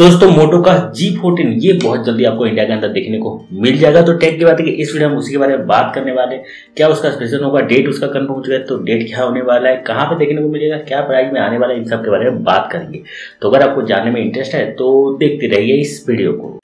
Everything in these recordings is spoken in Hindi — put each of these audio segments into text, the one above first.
तो दोस्तों मोटो का जी फोर्टीन ये बहुत जल्दी आपको इंडिया के अंदर देखने को मिल जाएगा। तो टेक की बात है कि इस वीडियो में उसी के बारे में बात करने वाले क्या उसका स्पेशल होगा डेट उसका कन्फर्म हो चुका है तो डेट क्या होने वाला है, कहाँ पे देखने को मिलेगा, क्या प्राइस में आने वाला है, इन सब के बारे में बात करेंगे। तो अगर आपको जानने में इंटरेस्ट है तो देखते रहिए इस वीडियो को।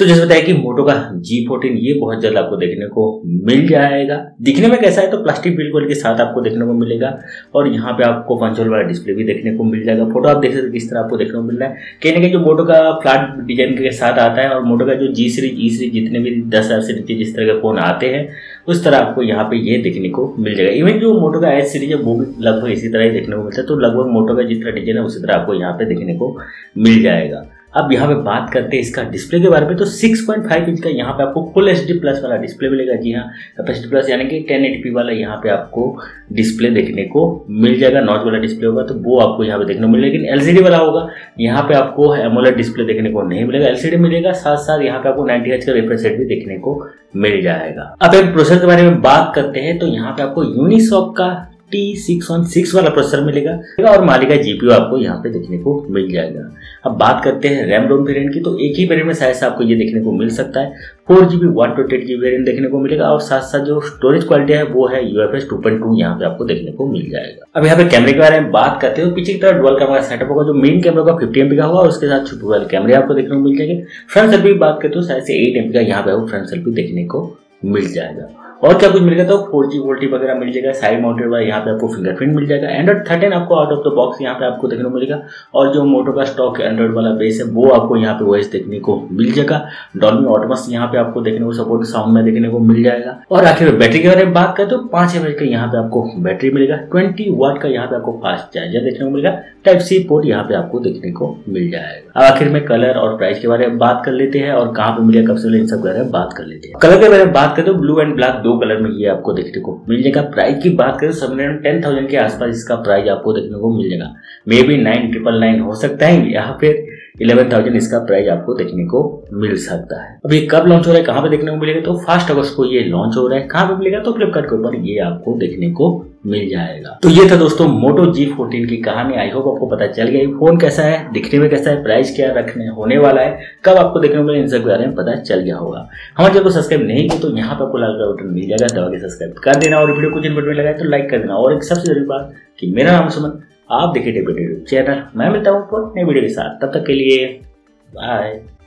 तो जैसे बताया कि मोटो का जी फोर्टीन ये बहुत जल्द आपको देखने को मिल जाएगा। दिखने में कैसा है तो प्लास्टिक बिल्कुल के साथ आपको देखने को मिलेगा और यहाँ पे आपको पंचोल वाला डिस्प्ले भी देखने को मिल जाएगा। फ़ोटो आप देख सकते किस तरह आपको देखने को मिल रहा है। कहीं ना कहीं जो मोटो का फ्लैट डिज़ाइन के साथ आता है और मोटो का जो जी सीरीज़ ई सीरीज़ जितने भी दस हज़ार से नीचे जिस तरह के फ़ोन आते हैं, उस तरह आपको यहाँ पे ये देखने को मिल जाएगा। इवन जो मोटो का एच सीरीज़ है, वो भी लगभग इसी तरह ही देखने को मिलता है। तो लगभग मोटो का जिस तरह डिज़ाइन है, उसी तरह आपको यहाँ पे देखने को मिल जाएगा। अब यहाँ पे बात करते हैं इसका डिस्प्ले के बारे में। तो 6.5 इंच का यहाँ पे आपको फुल एच डी प्लस वाला डिस्प्ले मिलेगा जी हाँ। कैपेसिटी प्लस यानी कि 1080p वाला यहाँ पे आपको डिस्प्ले देखने को मिल जाएगा। नॉच वाला डिस्प्ले होगा तो वो आपको यहाँ पे देखने को मिलेगा। लेकिन एलसीडी वाला होगा। यहाँ पे आपको एमोलेड डिस्प्ले देखने को नहीं मिलेगा। एलसीडी मिलेगा साथ साथ यहाँ पे आपको नाइनटी एच का रिफ्रेश रेट भी देखने को मिल जाएगा। अब एक प्रोसेसर के बारे में बात करते हैं। तो यहाँ पे आपको यूनिसॉक का टी सिक्स वन सिक्स वाला प्रोसेसर मिलेगा। और मालिका जीपीयू आपको यहाँ पे देखने को मिल जाएगा। अब बात करते हैं रैम रोम वेरियंट की तो एक ही वेरियंट में शायद से आपको ये देखने को मिल सकता है। Four GB one twenty eight variant देखने को मिलेगा और साथ साथ जो स्टोरेज क्वालिटी है, वो है U F S two point two यहाँ पे आपको देखने को मिल जाएगा। अब यहाँ पे कैमरे के बारे में बात करते हैं पीछे की तरफ़ डुअल कैमरा सेटअप होगा, जो मेन कैमरा का फिफ्टी एमपी का होगा उसके साथ डुअल कैमरे आपको देखने को मिल जाएँगे। फ्रंट सेल्फी बात करते हो शायद से एट एमपी का यहाँ पे आपको फ्रंट सेल्फी देखने को मिल जाएगा। और क्या कुछ मिलेगा तो फोर जी वोल्टी वगैरह मिल जाएगा साइड माउंटेड वाला यहाँ पे आपको फिंगरप्रिंट मिल जाएगा एंड्रॉइड थर्टीन आपको आउट ऑफ़ द बॉक्स यहाँ पे आपको देखने को मिलेगा, और जो मोटो का स्टॉक एंड्रॉइड वाला बेस है, वो आपको यहाँ पे वॉइस देखने को मिल जाएगा डॉल्बी ऑटोमस यहाँ पे आपको देखने को सपोर्ट साउंड में देखने को मिल जाएगा, और आखिर बैटरी के बारे में बात करें तो पाँच एम का यहाँ पे आपको बैटरी मिलेगा ट्वेंटी वाट का यहाँ पे आपको फास्ट चार्जर देखने को मिलेगा टाइप सी पोर्ट यहाँ पे आपको देखने को मिल जाएगा। अब आखिर में कलर और प्राइस के बारे में बात कर लेते हैं, और कहाँ पे मिलेगा, कब से इन सब के बारे में बात कर लेते हैं। कलर के बारे में बात करें तो ब्लू एंड ब्लैक दो कलर में ये आपको देखने को मिल जाएगा। प्राइस की बात करें, सब टेन थाउज़ेंड के आसपास इसका प्राइस आपको देखने को मिल जाएगा। Maybe nine triple nine हो सकता है, या फिर इलेवन थाउज़ेंड इसका प्राइस आपको देखने को मिल सकता है। अब ये कब लॉन्च हो रहा है, कहाँ पे देखने को मिलेगा? तो फ़र्स्ट अगस्त को ये लॉन्च हो रहा है। कहाँ पे मिलेगा? तो फ्लिपकार्ट के ऊपर ये आपको देखने को मिल जाएगा। तो ये था दोस्तों मोटो जी फोर्टीन की कहानी। आई होप आपको पता चल गया। फ़ोन कैसा है? दिखने में कैसा है? प्राइस क्या रखने होने वाला है। कब आपको देखने को मिले? बारे में पता चल गया होगा। हमारे चैनल को सब्सक्राइब नहीं किया तो यहाँ पर आपको लाल का बटन मिल जाएगा। दबा के सब्सक्राइब कर देना और वीडियो को जिन बटन में लगाए तो लाइक कर देना। और एक सबसे ज़रूरी बात कि मेरा नाम सुमन। आप देखिए टेप चैनल मैं मिलता हूँ नए वीडियो के साथ। तब तक के लिए Bye.